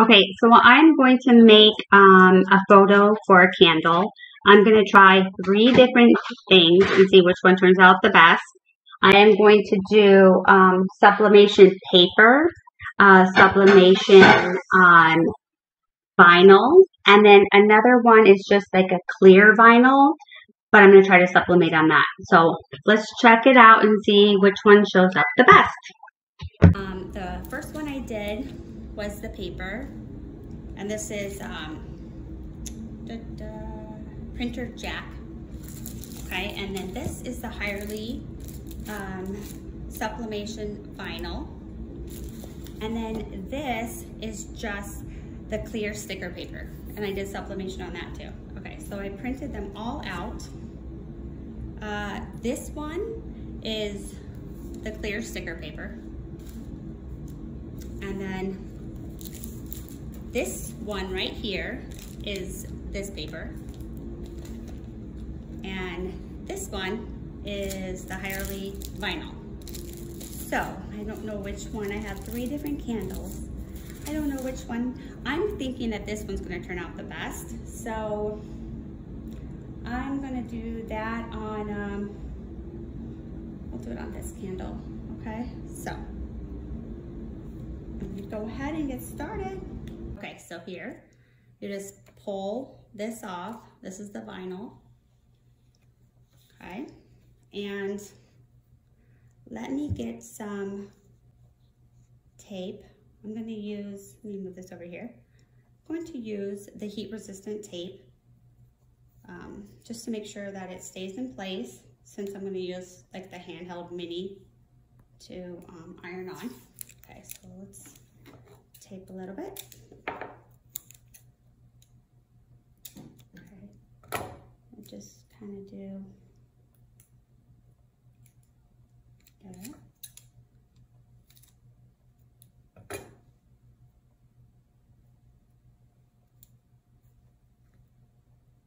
Okay, so I'm going to make um, a photo for a candle. I'm going to try three different things and see which one turns out the best. I am going to do um, sublimation paper, uh, sublimation on vinyl, and then another one is just like a clear vinyl, but I'm going to try to sublimate on that. So let's check it out and see which one shows up the best. Um, the first one I did was the paper. And this is um, da, da, printer jack. Okay, and then this is the Hirally um, sublimation vinyl. And then this is just the clear sticker paper. And I did sublimation on that too. Okay, so I printed them all out. Uh, this one is the clear sticker paper. And then this one right here is this paper. And this one is the Hirally vinyl. So I don't know which one. I have three different candles. I don't know which one. I'm thinking that this one's gonna turn out the best. So I'm gonna do that on, um, I'll do it on this candle, okay? So, I'm gonna go ahead and get started. Okay, so here, you just pull this off. This is the vinyl. Okay, and let me get some tape. I'm going to use, let me move this over here. I'm going to use the heat resistant tape um, just to make sure that it stays in place since I'm going to use like the handheld mini to um, iron on. Okay, so let's tape a little bit. Okay, just kind of do that.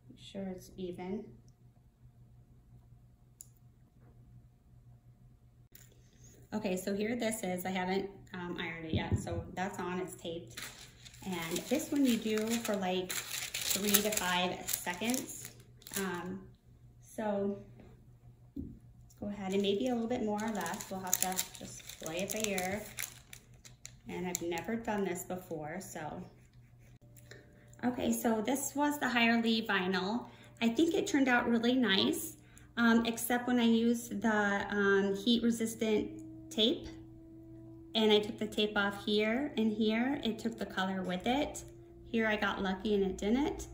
Make sure it's even. Okay, so here this is. I haven't um, ironed it yet, so that's on, it's taped. And this one you do for like three to five seconds. Um, so let's go ahead and maybe a little bit more or less. We'll have to just play it by ear. And I've never done this before, so. Okay, so this was the Hirally vinyl. I think it turned out really nice, um, except when I used the um, heat resistant tape and I took the tape off here and here, it took the color with it. Here I got lucky and it didn't.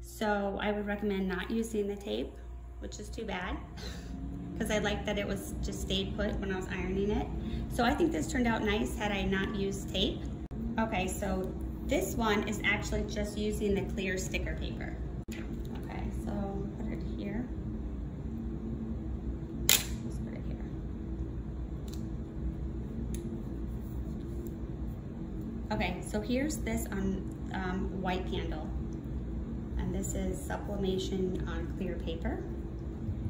So I would recommend not using the tape, which is too bad because I liked that it was just stayed put when I was ironing it. So I think this turned out nice had I not used tape. Okay, so this one is actually just using the clear sticker paper. Okay, so put it here. Let's put it here. Okay, so here's this on um, white candle. And this is sublimation on clear paper.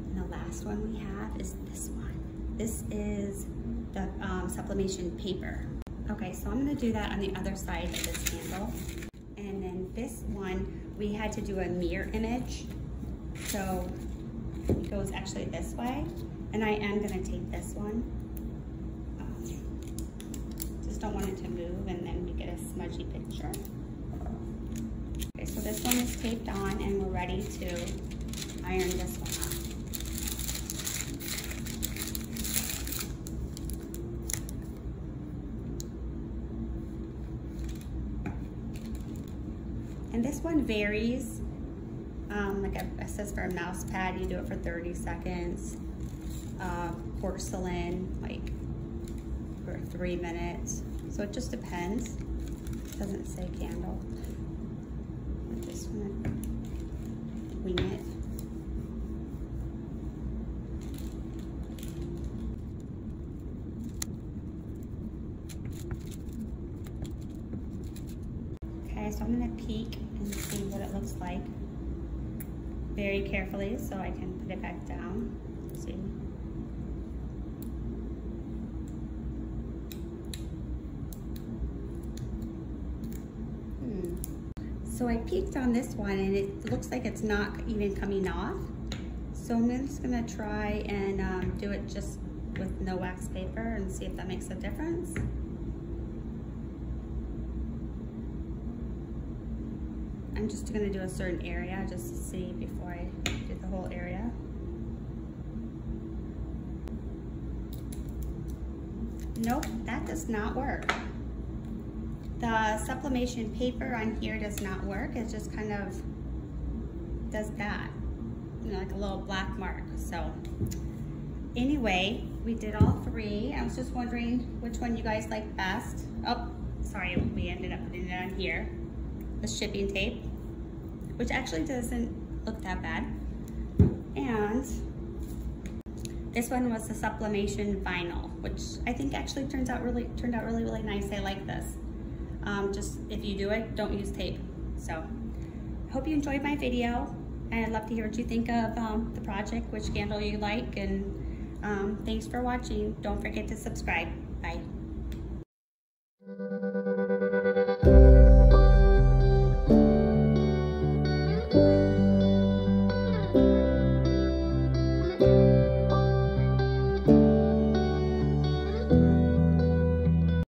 And the last one we have is this one. This is the um, sublimation paper. Okay, so I'm gonna do that on the other side of this candle. And then this one, we had to do a mirror image. So it goes actually this way. And I am gonna take this one. Don't want it to move and then we get a smudgy picture. Okay, so this one is taped on and we're ready to iron this one up. And this one varies. Um, like it says for a mouse pad, you do it for 30 seconds. Uh, porcelain, like three minutes. So it just depends. It doesn't say candle I just gonna wing it. Okay, so I'm gonna peek and see what it looks like very carefully so I can put it back down. See? So I peeked on this one and it looks like it's not even coming off. So I'm just gonna try and um, do it just with no wax paper and see if that makes a difference. I'm just gonna do a certain area just to see before I do the whole area. Nope, that does not work. The sublimation paper on here does not work. It just kind of does that, you know, like a little black mark. So anyway, we did all three. I was just wondering which one you guys like best. Oh, sorry, we ended up putting it on here. The shipping tape, which actually doesn't look that bad. And this one was the sublimation vinyl, which I think actually turns out really turned out really, really nice. I like this. Um, just if you do it, don't use tape. So, I hope you enjoyed my video. And I'd love to hear what you think of um, the project, which candle you like, and um, thanks for watching. Don't forget to subscribe. Bye.